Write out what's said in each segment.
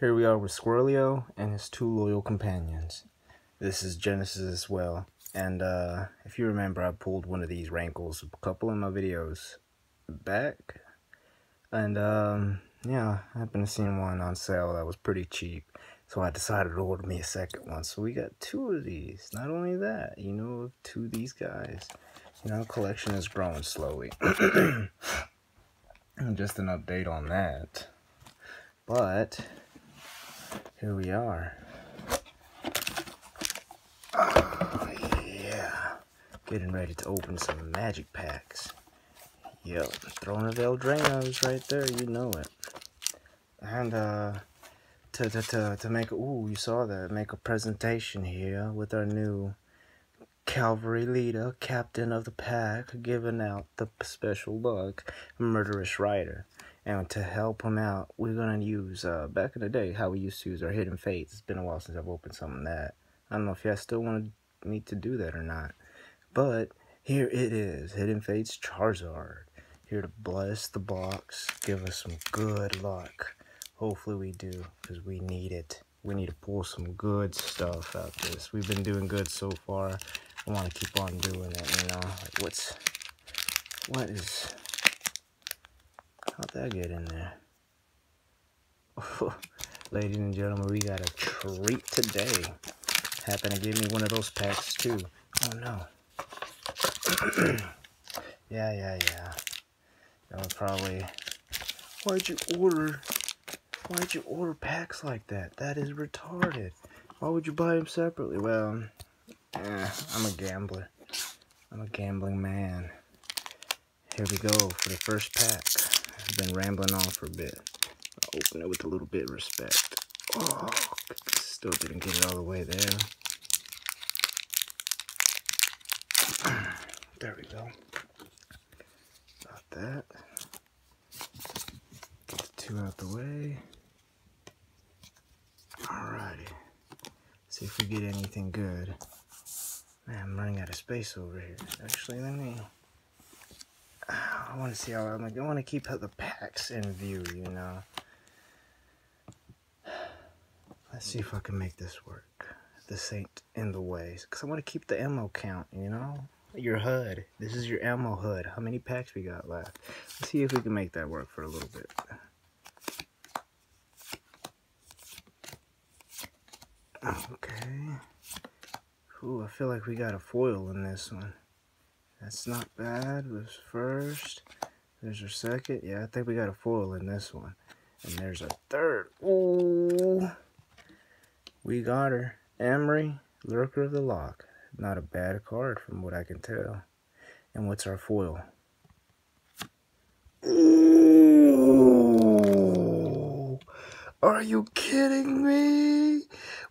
Here we are with Squirrelio and his two loyal companions. This is Genesis as well. And uh, if you remember, I pulled one of these Rankles a couple of my videos back. And um, yeah, I happened to see one on sale that was pretty cheap. So I decided to order me a second one. So we got two of these. Not only that, you know, two of these guys. You know, collection is growing slowly. Just an update on that. But here we are. Oh, yeah. Getting ready to open some magic packs. Yep, Throne of Eldrainos right there, you know it. And, uh, to, to, to, to make, ooh, you saw that, make a presentation here with our new cavalry leader, captain of the pack, giving out the special look, Murderous Rider. And to help him out, we're going to use, uh, back in the day, how we used to use our Hidden Fates. It's been a while since I've opened something that. I don't know if y'all still want me to do that or not. But here it is, Hidden Fates Charizard. Here to bless the box, give us some good luck. Hopefully we do, because we need it. We need to pull some good stuff out of this. We've been doing good so far. I want to keep on doing it, you know? Like, what's... What is... How'd that get in there? Ladies and gentlemen, we got a treat today. Happen to give me one of those packs, too. Oh, no. yeah, yeah, yeah. That was probably... Why'd you order... Why'd you order packs like that? That is retarded. Why would you buy them separately? Well, eh, I'm a gambler. I'm a gambling man. Here we go for the first pack. I've been rambling on for a bit. I'll open it with a little bit of respect. Oh, still didn't get it all the way there. There we go. Got that. Get the two out the way. Alrighty. See if we get anything good. Man, I'm running out of space over here. Actually, let me... I want to see how I'm like. I want to keep the packs in view, you know. Let's see if I can make this work. This ain't in the way. Because I want to keep the ammo count, you know? Your HUD. This is your ammo HUD. How many packs we got left? Let's see if we can make that work for a little bit. Okay. Ooh, I feel like we got a foil in this one. That's not bad. Was first. There's our second. Yeah, I think we got a foil in this one. And there's a third. Ooh. We got her. Emry, Lurker of the Loch. Not a bad card from what I can tell. And what's our foil? Ooh. Are you kidding me?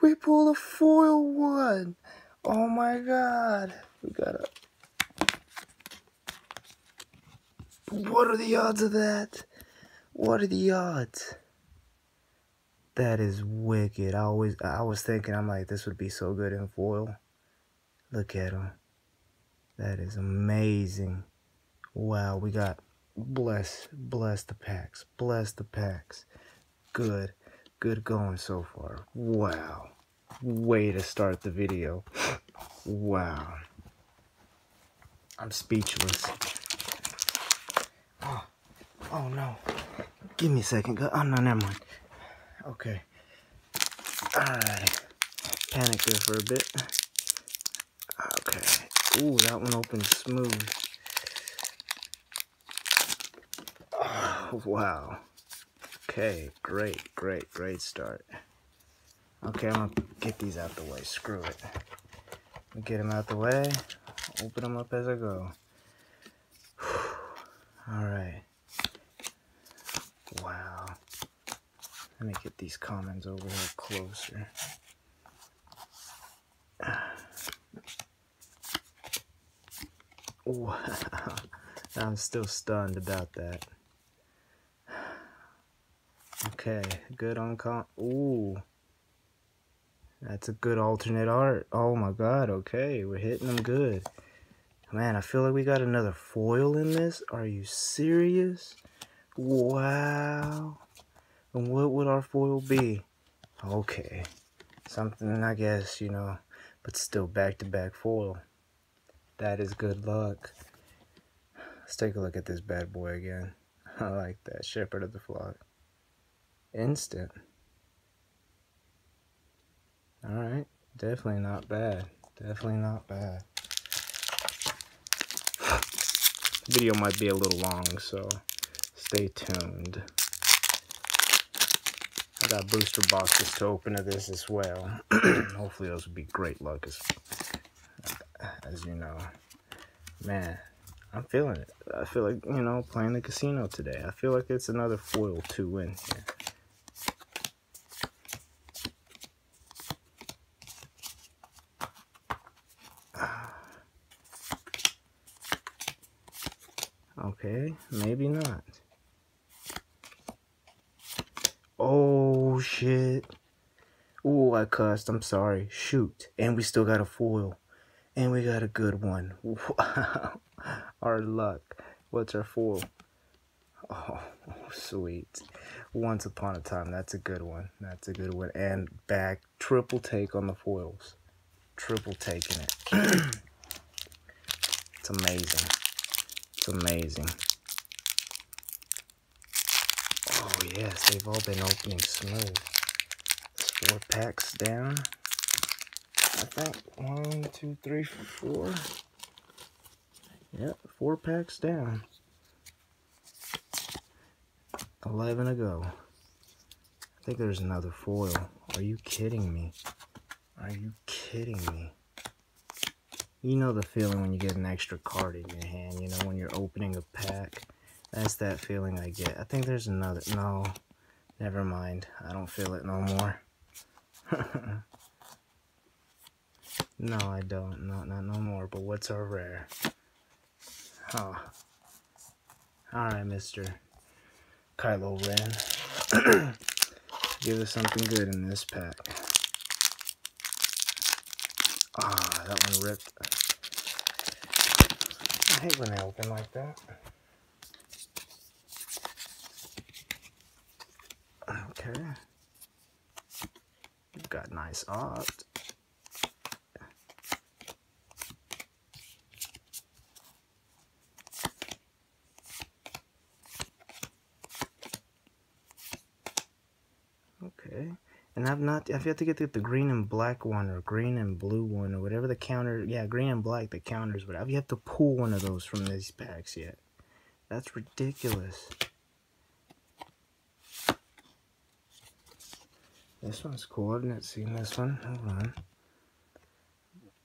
We pulled a foil one. Oh my god. We got a What are the odds of that? What are the odds? That is wicked. I always, I was thinking, I'm like, this would be so good in foil. Look at him. That is amazing. Wow, we got, bless, bless the packs, bless the packs. Good, good going so far. Wow. Way to start the video. Wow. I'm speechless. Oh, oh no. Give me a second. Oh, no, never mind. Okay. Alright. Panic there for a bit. Okay. Ooh, that one opened smooth. Oh, wow. Okay, great, great, great start. Okay, I'm gonna get these out the way. Screw it. Get them out the way. Open them up as I go. Alright. Wow. Let me get these comments over here closer. Wow. I'm still stunned about that. Okay, good on con. Ooh. That's a good alternate art. Oh my god, okay. We're hitting them good. Man, I feel like we got another foil in this. Are you serious? Wow. And what would our foil be? Okay. Something, I guess, you know, but still back-to-back foil. That is good luck. Let's take a look at this bad boy again. I like that. Shepherd of the flock. Instant. Alright. Definitely not bad. Definitely not bad. Video might be a little long, so stay tuned. I got booster boxes to open to this as well. Hopefully those will be great luck as, as you know. Man, I'm feeling it. I feel like, you know, playing the casino today. I feel like it's another foil to win here. Okay, maybe not. Oh, shit. Oh, I cussed. I'm sorry. Shoot. And we still got a foil. And we got a good one. Wow. Our luck. What's our foil? Oh, sweet. Once upon a time. That's a good one. That's a good one. And back. Triple take on the foils. Triple taking it. it's amazing. It's amazing. Oh yes, they've all been opening smooth. Four packs down. I think one, two, three, four. Yep, four packs down. 11 to go. I think there's another foil. Are you kidding me? Are you kidding me? You know the feeling when you get an extra card in your hand, you know, when you're opening a pack. That's that feeling I get. I think there's another. No, never mind. I don't feel it no more. no, I don't. Not, not no more. But what's our rare? Oh. Alright, Mr. Kylo Ren. Give us something good in this pack. Ah, that one ripped. I hate when they open like that. Okay. You've got nice art. Okay. And I've not, I've yet to get the green and black one or green and blue one or whatever the counter, yeah, green and black, the counters, but I've yet to pull one of those from these packs yet. That's ridiculous. This one's cool. I've not seen this one. Hold on.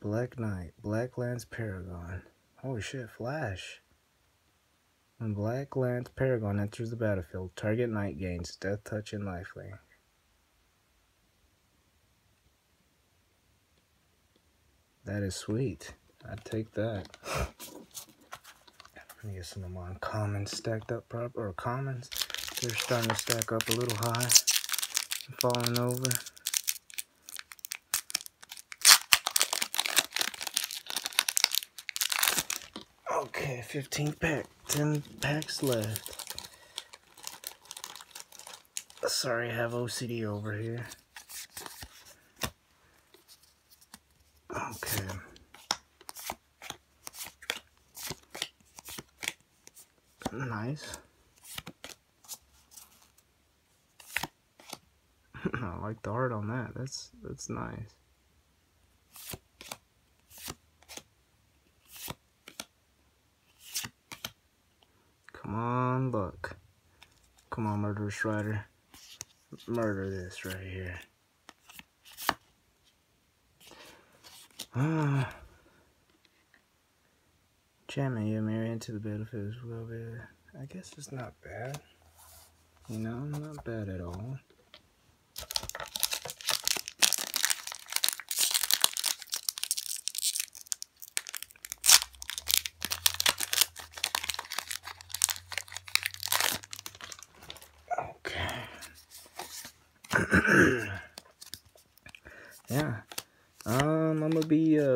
Black Knight. Black Lance Paragon. Holy shit, Flash. When Black Lance Paragon enters the battlefield, target knight gains deathtouch and lifelink. That is sweet. I'd take that. Get some of my uncommons stacked up proper or commons. They're starting to stack up a little high. Falling over. Okay, 15 pack, 10 packs left. Sorry, I have OCD over here. Okay. Nice. I like the art on that. That's that's nice. Come on, look. Come on, Murderous Rider. Murder this right here. Ah. Jamming you marry into the battlefield as well, I guess it's not bad. You know, not bad at all. Okay. yeah. Um, I'm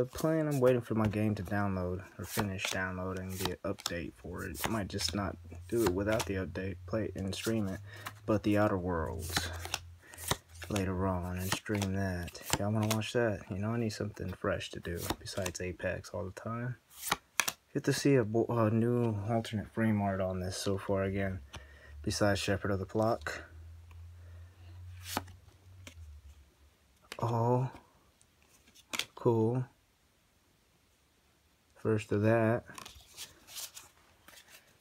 playing. I'm waiting for my game to download or finish downloading the update for it. I might just not do it without the update, play it and stream it. But the Outer Worlds, later on and stream that. Y'all want to watch that? You know, I need something fresh to do besides Apex all the time. Get to see a, a new alternate frame art on this so far again, besides Shepherd of the Flock. Oh, cool. First of that.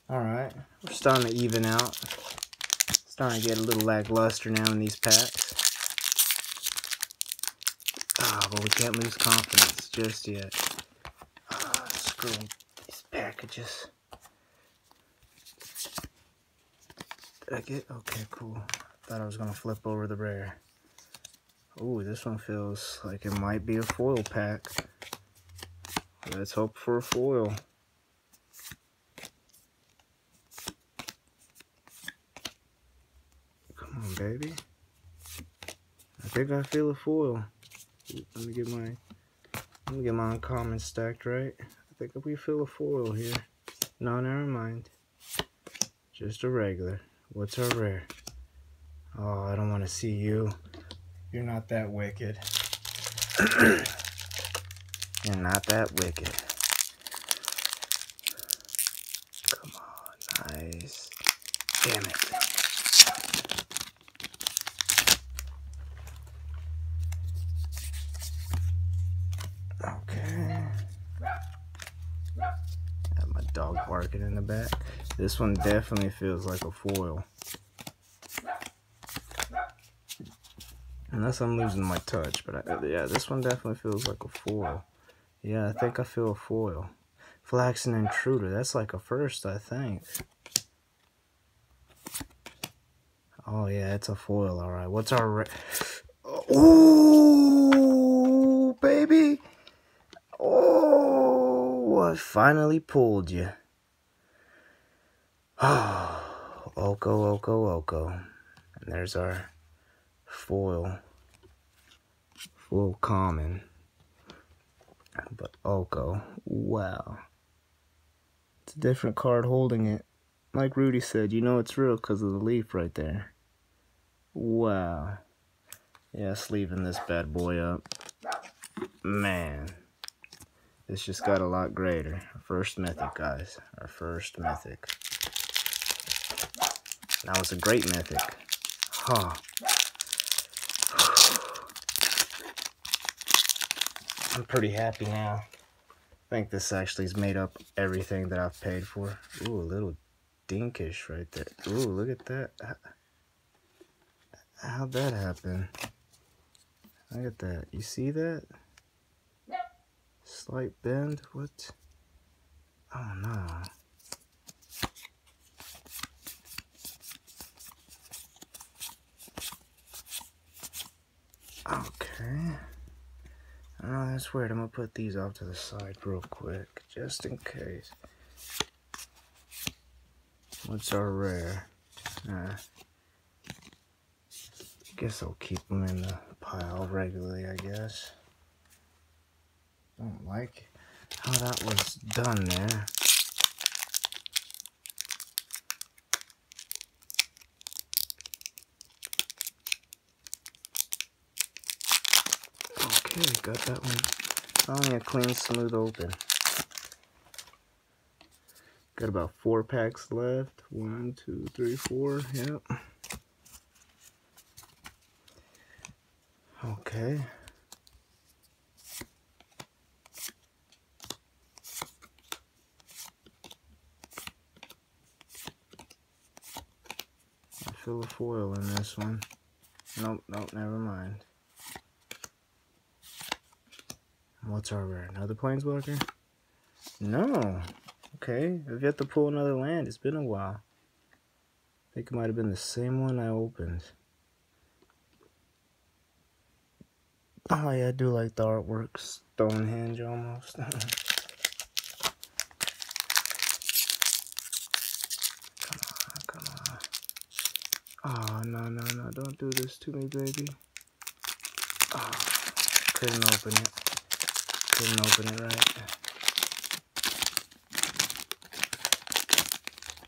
Alright, we're starting to even out. Starting to get a little lackluster now in these packs. Ah, oh, but we can't lose confidence just yet. Oh, screw these packages. Did I get? Okay, cool. Thought I was gonna flip over the rare. Ooh, this one feels like it might be a foil pack. Let's hope for a foil. Come on, baby. I think I feel a foil. Let me get my let me get my uncommon stacked right. I think we feel a foil here. No, never mind. Just a regular. What's our rare? Oh, I don't want to see you. You're not that wicked. You're not that wicked. Come on, nice. Damn it. Okay. Got my dog barking in the back. This one definitely feels like a foil. Unless I'm losing my touch, but I, yeah, this one definitely feels like a foil. Yeah, I think I feel a foil. Flaxen Intruder, that's like a first, I think. Oh yeah, it's a foil, alright. What's our... Ooh, baby! Oh, I finally pulled you. Oh, Oko, Oko, Oko. And there's our foil. Full common. But Oko, wow. It's a different card holding it. Like Rudy said, you know it's real because of the leaf right there. Wow. Yes, leaving this bad boy up. Man. This just got a lot greater. Our first mythic, guys. Our first mythic. That was a great mythic. Huh. I'm pretty happy now. I think this actually has made up everything that I've paid for. Ooh, a little dinkish right there. Ooh, look at that. How'd that happen? Look at that. You see that? Slight bend? What? Oh no. Okay. Oh, that's weird. I'm gonna put these off to the side real quick, just in case. What's our rare? Uh, guess I'll keep them in the pile regularly, I guess. Don't like how that was done there. Okay, got that one finally a clean, smooth open. Got about four packs left. One, two, three, four. Yep. Okay. I feel a foil in this one. Nope, nope, never mind. What's our rare? Another planeswalker? No. Okay, I've yet to pull another land. It's been a while. I think it might have been the same one I opened. Oh yeah, I do like the artwork. Stonehenge almost. come on, come on. Oh, no, no, no. Don't do this to me, baby. Oh, couldn't open it. Didn't open it right.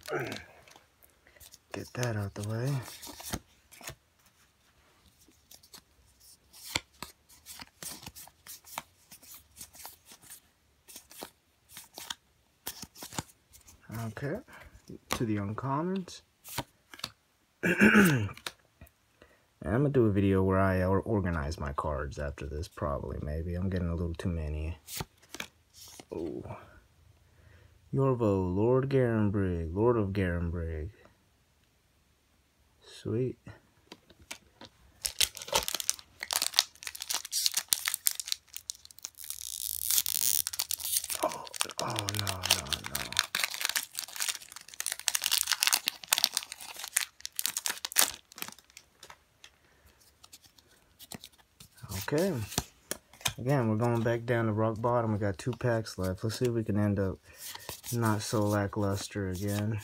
Get that out the way. Okay, to the uncommons. and I'm gonna do a video where I organize my cards after this, probably, maybe. I'm getting a little too many. Oh. Yorvo, Lord Garenbrig, Lord of Garenbrig. Sweet. Oh, oh no. Okay. Again, we're going back down to rock bottom. We got two packs left. Let's see if we can end up not so lackluster again.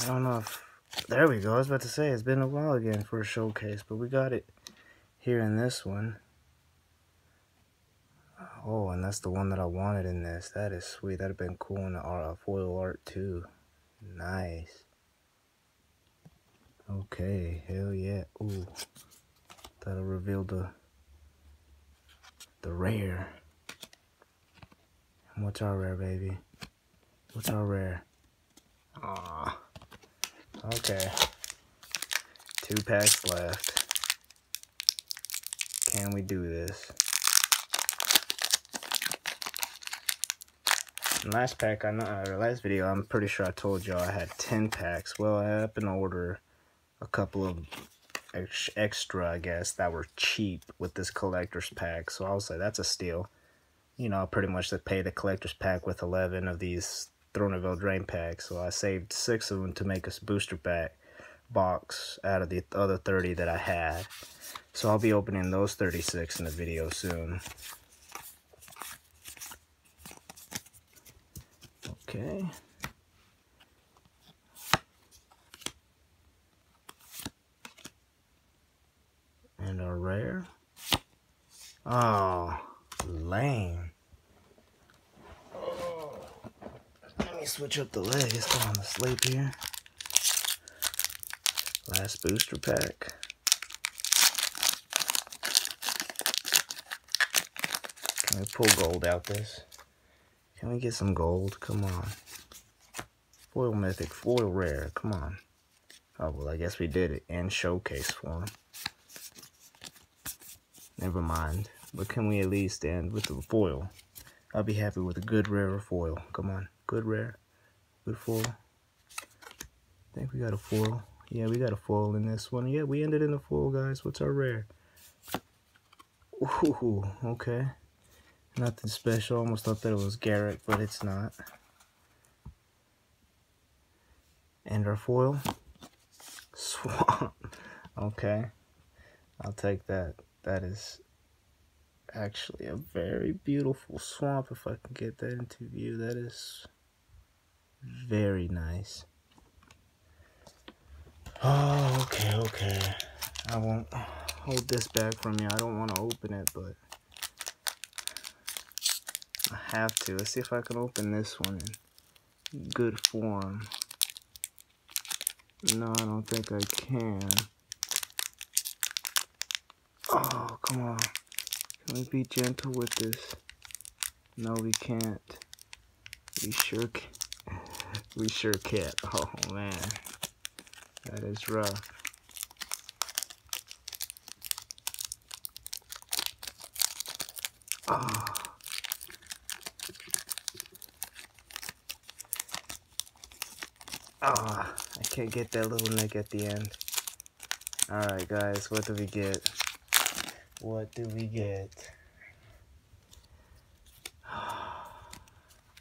I don't know if... There we go. I was about to say, it's been a while again for a showcase, but we got it here in this one. Oh, and that's the one that I wanted in this. That is sweet. That'd have been cool in the uh, foil art too. Nice. Okay, hell yeah. Ooh. That'll reveal the the rare. What's our rare, baby? What's our rare? Ah. Okay. Two packs left. Can we do this? Last pack, I know, or last video, I'm pretty sure I told y'all I had 10 packs. Well, I happened to order a couple of ex extra, I guess, that were cheap with this collector's pack. So I was like, that's a steal you know, pretty much pay the collector's pack with 11 of these Throne Drain packs. So I saved six of them to make a booster pack box out of the other 30 that I had. So I'll be opening those 36 in the video soon. Okay. And a rare. Oh, lame. Let me switch up the leg. It's going to sleep here. Last booster pack. Can we pull gold out this? Can we get some gold? Come on. Foil mythic, foil rare. Come on. Oh, well, I guess we did it in showcase for form. Never mind. But can we at least end with the foil? I'll be happy with a good rare foil. Come on. Good rare. Good foil. I think we got a foil. Yeah, we got a foil in this one. Yeah, we ended in a foil, guys. What's our rare? Ooh, okay. Nothing special. Almost thought that it was Garruk, but it's not. And our foil. Swamp. okay. I'll take that. That is actually a very beautiful swamp if I can get that into view. That is very nice. Oh, okay, okay. I won't hold this back from you. I don't want to open it, but I have to. Let's see if I can open this one in good form. No, I don't think I can. Oh, come on. Can we be gentle with this? No, we can't. We sure can. We sure can't. Oh man, that is rough. Oh. Oh, I can't get that little nick at the end. Alright guys, what do we get? What do we get?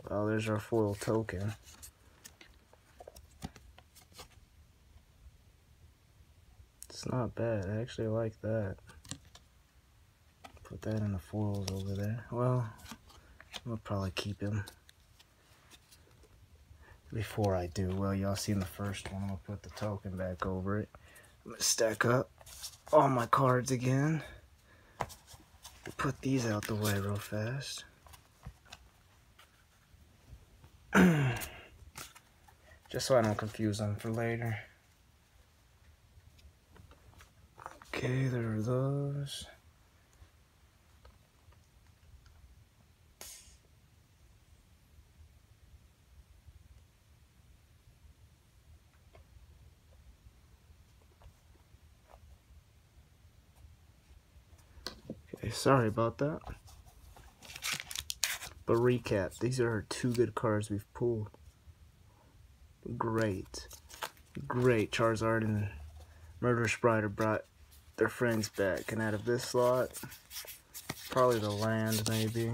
Well, there's our foil token. It's not bad. I actually like that. Put that in the foils over there. Well, i will probably keep him. Before I do, well, y'all seen the first one. To put the token back over it. I'm going to stack up all my cards again. Put these out the way real fast. Just so I don't confuse them for later. Okay, there are those. Sorry about that. But recap, these are two good cards we've pulled. Great. Great. Charizard and Murderous Rider brought their friends back. And out of this slot, probably the land maybe.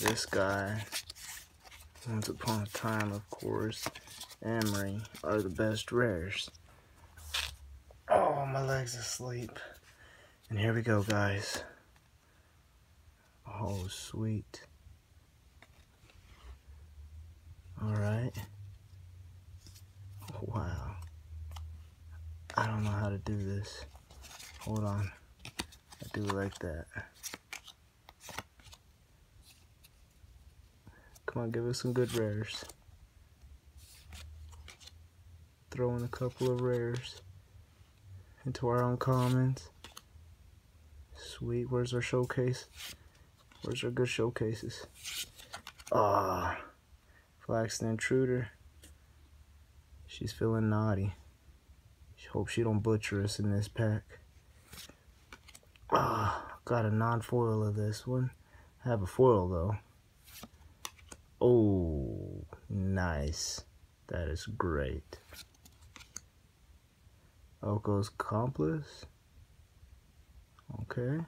This guy. Once upon a time, of course. Emry are the best rares. Oh, my leg's asleep. And here we go, guys. Oh, sweet. Alright. Wow. I don't know how to do this. Hold on. I do like that. Come on, give us some good rares. Throw in a couple of rares into our uncommons. Sweet, where's our showcase? Where's our good showcases? Ah, Flaxen Intruder. She's feeling naughty. Hope she don't butcher us in this pack. Ah, got a non-foil of this one. I have a foil though. Oh, nice. That is great. Oko's Accomplice. Okay.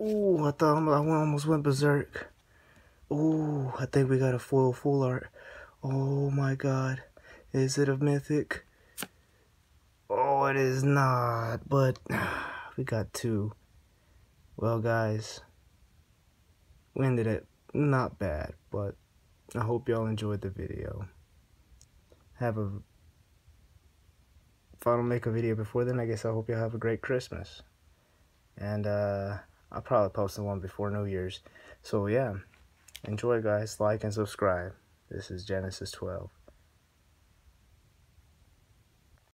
Ooh, I thought I almost went berserk. Ooh, I think we got a foil full art. Oh my god. Is it a mythic? Oh, it is not, but we got two. Well, guys, we ended it not bad, but I hope y'all enjoyed the video. Have a if I don't make a video before then, I guess I hope y'all have a great Christmas. And uh, I'll probably post the one before New Year's. So yeah, enjoy guys, like and subscribe. This is Genesis 12.